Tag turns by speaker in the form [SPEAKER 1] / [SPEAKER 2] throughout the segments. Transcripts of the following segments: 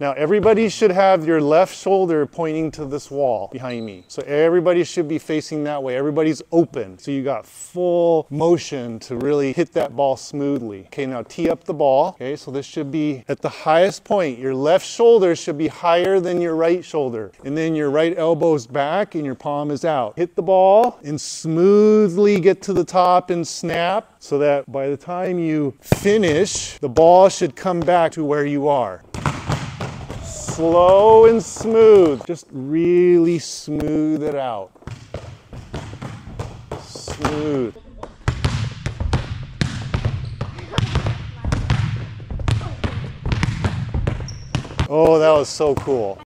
[SPEAKER 1] Now everybody should have your left shoulder pointing to this wall behind me. So everybody should be facing that way. Everybody's open. So you got full motion to really hit that ball smoothly. Okay, now tee up the ball. Okay, so this should be at the highest point. Your left shoulder should be higher than your right shoulder. And then your right elbow's back and your palm is out. Hit the ball and smoothly get to the top and snap so that by the time you finish, the ball should come back to where you are slow and smooth. Just really smooth it out. Smooth. Oh, that was so cool.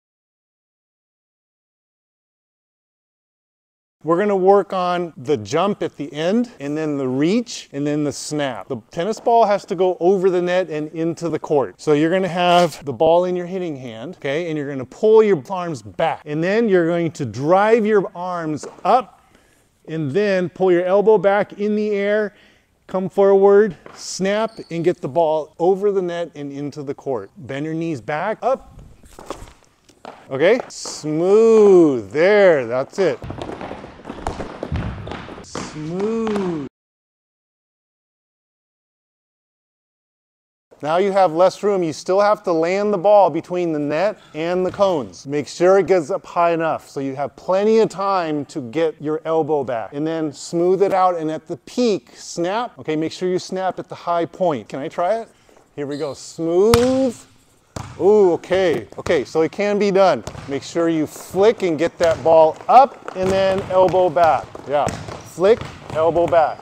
[SPEAKER 1] We're gonna work on the jump at the end and then the reach and then the snap. The tennis ball has to go over the net and into the court. So you're gonna have the ball in your hitting hand, okay, and you're gonna pull your arms back. And then you're going to drive your arms up and then pull your elbow back in the air, come forward, snap, and get the ball over the net and into the court. Bend your knees back, up. Okay, smooth, there, that's it smooth. Now you have less room. You still have to land the ball between the net and the cones. Make sure it gets up high enough so you have plenty of time to get your elbow back. And then smooth it out and at the peak, snap. Okay, make sure you snap at the high point. Can I try it? Here we go. Smooth. Ooh, okay. Okay, so it can be done. Make sure you flick and get that ball up and then elbow back. Yeah flick, elbow back.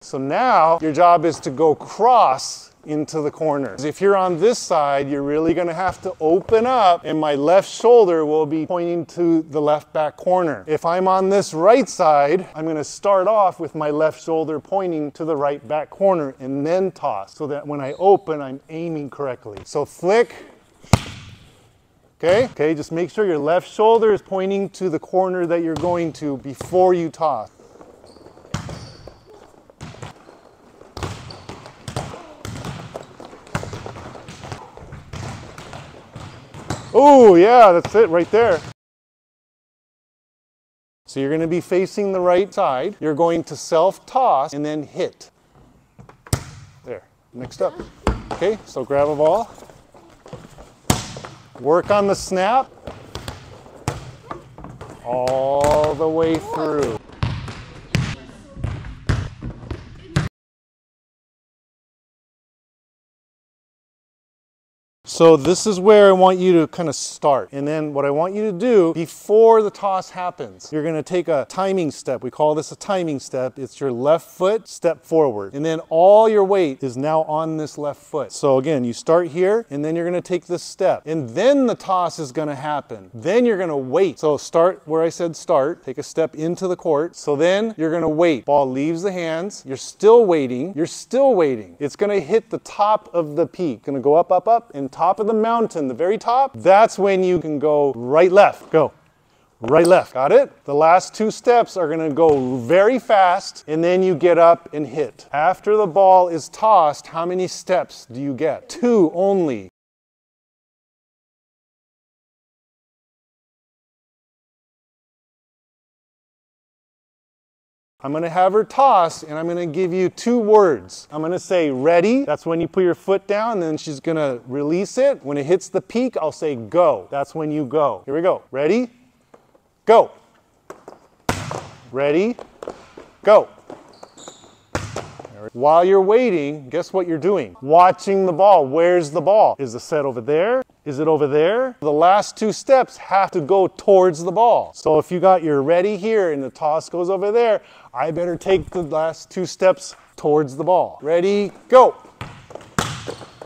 [SPEAKER 1] So now your job is to go cross into the corners. If you're on this side, you're really gonna have to open up and my left shoulder will be pointing to the left back corner. If I'm on this right side, I'm gonna start off with my left shoulder pointing to the right back corner and then toss so that when I open, I'm aiming correctly. So flick, okay? Okay, just make sure your left shoulder is pointing to the corner that you're going to before you toss. Oh, yeah, that's it right there. So you're going to be facing the right side. You're going to self-toss and then hit. There, next up. Okay, so grab a ball. Work on the snap all the way through. So this is where I want you to kind of start. And then what I want you to do before the toss happens, you're gonna take a timing step. We call this a timing step. It's your left foot step forward. And then all your weight is now on this left foot. So again, you start here and then you're gonna take this step. And then the toss is gonna happen. Then you're gonna wait. So start where I said start, take a step into the court. So then you're gonna wait. Ball leaves the hands. You're still waiting. You're still waiting. It's gonna hit the top of the peak. Gonna go up, up, up, and top top of the mountain, the very top, that's when you can go right, left. Go. Right, left. Got it? The last two steps are going to go very fast, and then you get up and hit. After the ball is tossed, how many steps do you get? Two only. I'm going to have her toss and I'm going to give you two words. I'm going to say ready. That's when you put your foot down then she's going to release it. When it hits the peak, I'll say go. That's when you go. Here we go. Ready? Go. Ready? Go. While you're waiting, guess what you're doing? Watching the ball. Where's the ball? Is the set over there? Is it over there? The last two steps have to go towards the ball. So if you got your ready here and the toss goes over there, I better take the last two steps towards the ball. Ready, go.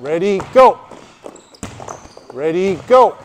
[SPEAKER 1] Ready, go. Ready, go.